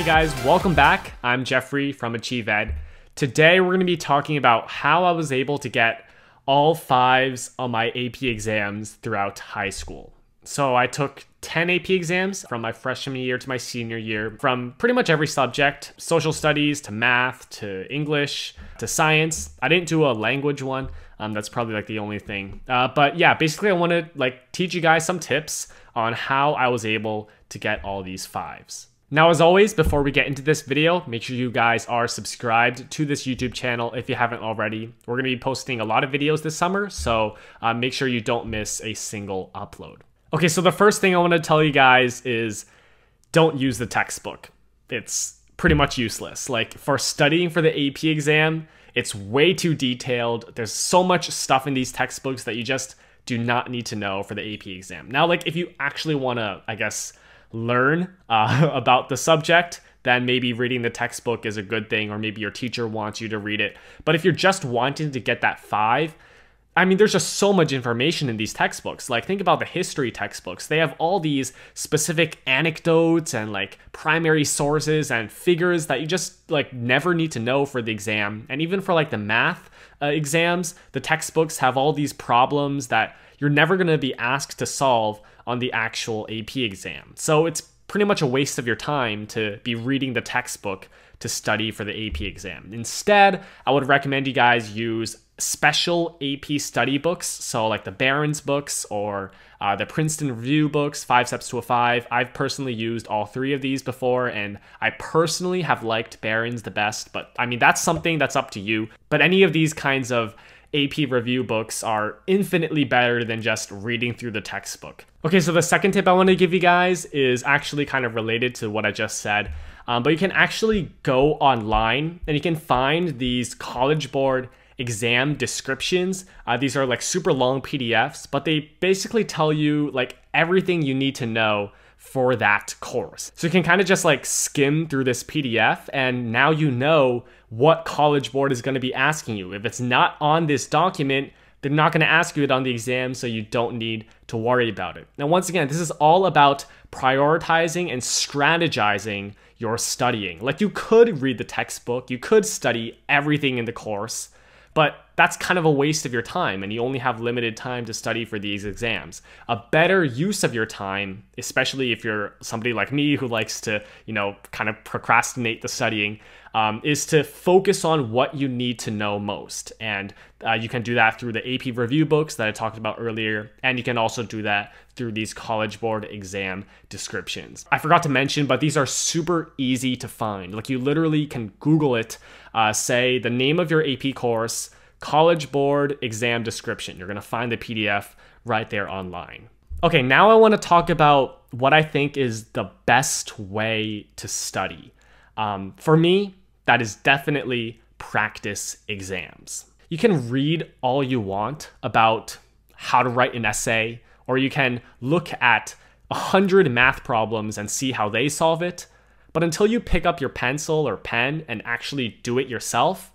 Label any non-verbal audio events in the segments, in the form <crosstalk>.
Hey guys, welcome back. I'm Jeffrey from AchievED. Today we're going to be talking about how I was able to get all fives on my AP exams throughout high school. So I took 10 AP exams from my freshman year to my senior year from pretty much every subject social studies to math to English to science. I didn't do a language one. Um, that's probably like the only thing. Uh, but yeah, basically, I want to like teach you guys some tips on how I was able to get all these fives. Now, as always, before we get into this video, make sure you guys are subscribed to this YouTube channel if you haven't already. We're going to be posting a lot of videos this summer, so uh, make sure you don't miss a single upload. Okay, so the first thing I want to tell you guys is don't use the textbook. It's pretty much useless. Like for studying for the AP exam, it's way too detailed. There's so much stuff in these textbooks that you just do not need to know for the AP exam. Now, like if you actually want to, I guess, learn uh, <laughs> about the subject, then maybe reading the textbook is a good thing, or maybe your teacher wants you to read it. But if you're just wanting to get that five, I mean, there's just so much information in these textbooks. Like, think about the history textbooks. They have all these specific anecdotes and like primary sources and figures that you just like never need to know for the exam. And even for like the math uh, exams, the textbooks have all these problems that you're never going to be asked to solve on the actual AP exam. So it's pretty much a waste of your time to be reading the textbook to study for the AP exam. Instead, I would recommend you guys use special AP study books, so like the Barron's books or uh, the Princeton Review books, Five Steps to a Five. I've personally used all three of these before, and I personally have liked Barron's the best, but I mean, that's something that's up to you. But any of these kinds of AP review books are infinitely better than just reading through the textbook. Okay, so the second tip I want to give you guys is actually kind of related to what I just said. Um, but you can actually go online and you can find these College Board exam descriptions. Uh, these are like super long PDFs, but they basically tell you like everything you need to know for that course. So you can kind of just like skim through this PDF and now you know what College Board is going to be asking you. If it's not on this document, they're not going to ask you it on the exam, so you don't need to worry about it. Now, once again, this is all about prioritizing and strategizing your studying. Like, you could read the textbook, you could study everything in the course, but that's kind of a waste of your time and you only have limited time to study for these exams. A better use of your time, especially if you're somebody like me who likes to, you know, kind of procrastinate the studying, um, is to focus on what you need to know most. And uh, you can do that through the AP review books that I talked about earlier. And you can also do that through these College Board exam descriptions. I forgot to mention, but these are super easy to find. Like you literally can Google it, uh, say the name of your AP course, College Board exam description. You're gonna find the PDF right there online. Okay, now I wanna talk about what I think is the best way to study. Um, for me, that is definitely practice exams. You can read all you want about how to write an essay, or you can look at a hundred math problems and see how they solve it. But until you pick up your pencil or pen and actually do it yourself,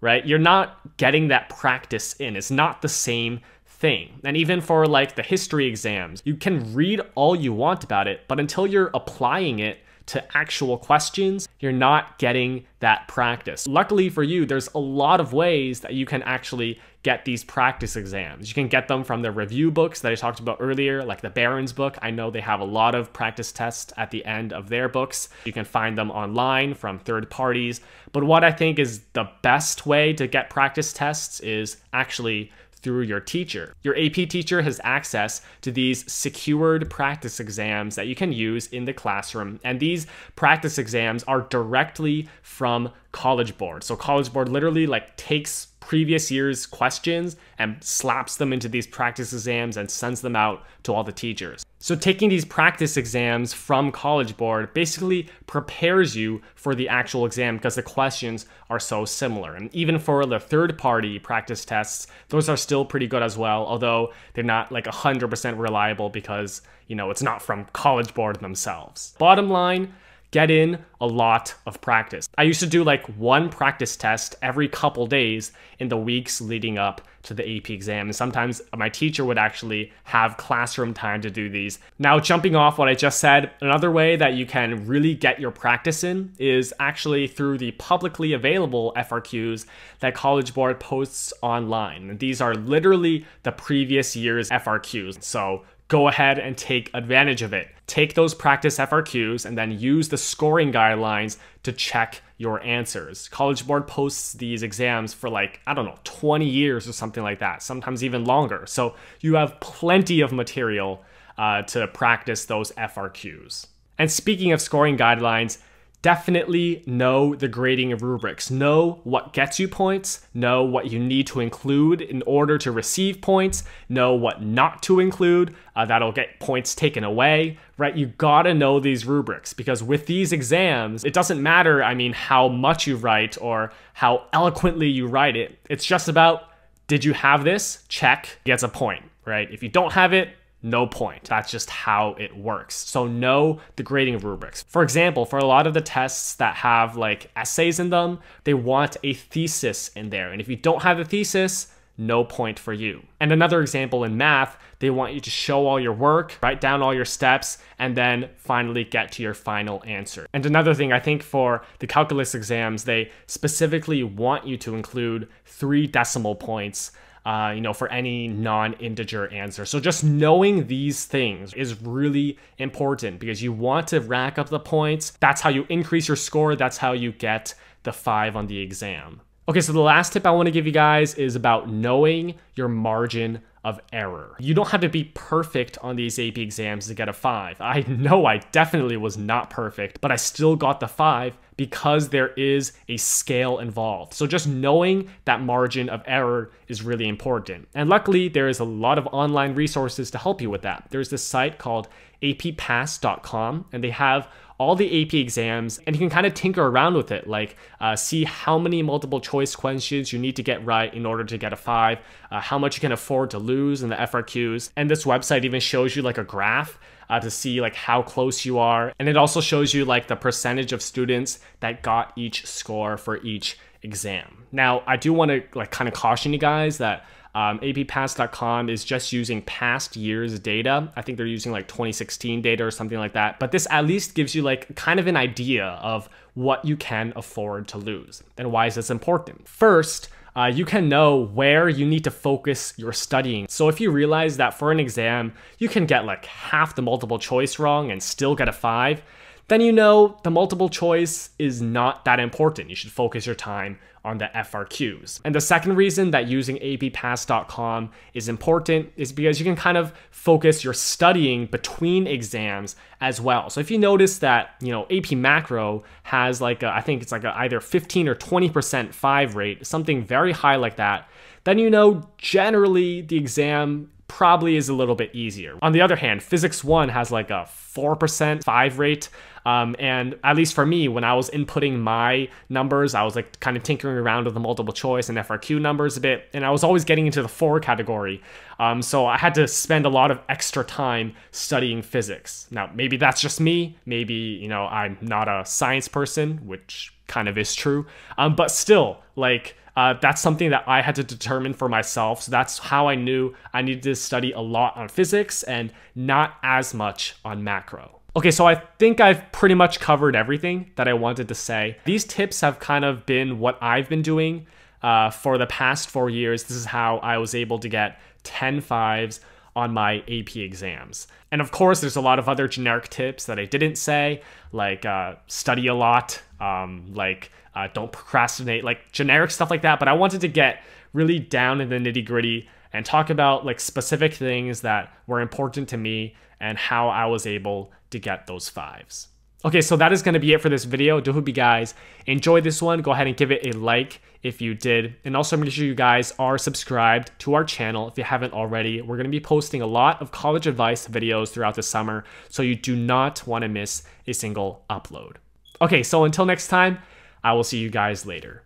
right, you're not getting that practice in. It's not the same thing. And even for like the history exams, you can read all you want about it, but until you're applying it to actual questions, you're not getting that practice. Luckily for you, there's a lot of ways that you can actually get these practice exams. You can get them from the review books that I talked about earlier, like the Barron's book. I know they have a lot of practice tests at the end of their books. You can find them online from third parties. But what I think is the best way to get practice tests is actually through your teacher. Your AP teacher has access to these secured practice exams that you can use in the classroom. And these practice exams are directly from College Board. So College Board literally like takes previous year's questions and slaps them into these practice exams and sends them out to all the teachers. So taking these practice exams from College Board basically prepares you for the actual exam because the questions are so similar. And even for the third party practice tests, those are still pretty good as well, although they're not like 100% reliable because, you know, it's not from College Board themselves. Bottom line, get in a lot of practice. I used to do like one practice test every couple days in the weeks leading up to the AP exam. And sometimes my teacher would actually have classroom time to do these. Now, jumping off what I just said, another way that you can really get your practice in is actually through the publicly available FRQs that College Board posts online. These are literally the previous year's FRQs. So go ahead and take advantage of it. Take those practice FRQs and then use the scoring guidelines to check your answers. College Board posts these exams for like, I don't know, 20 years or something like that, sometimes even longer. So you have plenty of material uh, to practice those FRQs. And speaking of scoring guidelines, definitely know the grading of rubrics. Know what gets you points, know what you need to include in order to receive points, know what not to include, uh, that'll get points taken away, right? You gotta know these rubrics because with these exams, it doesn't matter, I mean, how much you write or how eloquently you write it. It's just about did you have this? Check, gets a point, right? If you don't have it, no point. That's just how it works. So know the grading rubrics. For example, for a lot of the tests that have like essays in them, they want a thesis in there. And if you don't have a thesis, no point for you. And another example in math, they want you to show all your work, write down all your steps, and then finally get to your final answer. And another thing, I think for the calculus exams, they specifically want you to include three decimal points uh, you know, for any non-integer answer. So just knowing these things is really important because you want to rack up the points. That's how you increase your score. That's how you get the five on the exam. Okay, so the last tip I want to give you guys is about knowing your margin of error. You don't have to be perfect on these AP exams to get a 5. I know I definitely was not perfect, but I still got the 5 because there is a scale involved. So just knowing that margin of error is really important. And luckily, there is a lot of online resources to help you with that. There's this site called appass.com, and they have all the AP exams, and you can kind of tinker around with it, like uh, see how many multiple choice questions you need to get right in order to get a five, uh, how much you can afford to lose in the FRQs. And this website even shows you like a graph uh, to see like how close you are. And it also shows you like the percentage of students that got each score for each exam. Now, I do want to like kind of caution you guys that um, APPass.com is just using past years data. I think they're using like 2016 data or something like that. But this at least gives you like kind of an idea of what you can afford to lose. And why is this important? First, uh, you can know where you need to focus your studying. So if you realize that for an exam, you can get like half the multiple choice wrong and still get a five, then you know the multiple choice is not that important. You should focus your time on the FRQs. And the second reason that using appass.com is important is because you can kind of focus your studying between exams as well. So if you notice that, you know, AP macro has like a, I think it's like a either 15 or 20% five rate, something very high like that, then you know generally the exam probably is a little bit easier. On the other hand, Physics 1 has like a 4% 5 rate. Um, and at least for me, when I was inputting my numbers, I was like kind of tinkering around with the multiple choice and FRQ numbers a bit, and I was always getting into the 4 category. Um, so I had to spend a lot of extra time studying physics. Now, maybe that's just me. Maybe, you know, I'm not a science person, which kind of is true. Um, but still, like, uh, that's something that I had to determine for myself. So that's how I knew I needed to study a lot on physics and not as much on macro. Okay, so I think I've pretty much covered everything that I wanted to say. These tips have kind of been what I've been doing uh, for the past four years. This is how I was able to get 10 fives on my AP exams. And of course, there's a lot of other generic tips that I didn't say, like uh, study a lot, um, like uh, don't procrastinate, like generic stuff like that. But I wanted to get really down in the nitty gritty and talk about like specific things that were important to me and how I was able to get those fives. Okay, so that is going to be it for this video. Do hope you guys enjoyed this one. Go ahead and give it a like if you did. And also make sure you guys are subscribed to our channel if you haven't already. We're going to be posting a lot of college advice videos throughout the summer, so you do not want to miss a single upload. Okay, so until next time, I will see you guys later.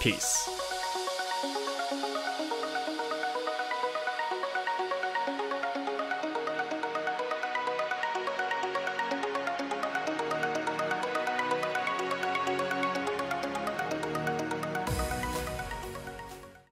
Peace.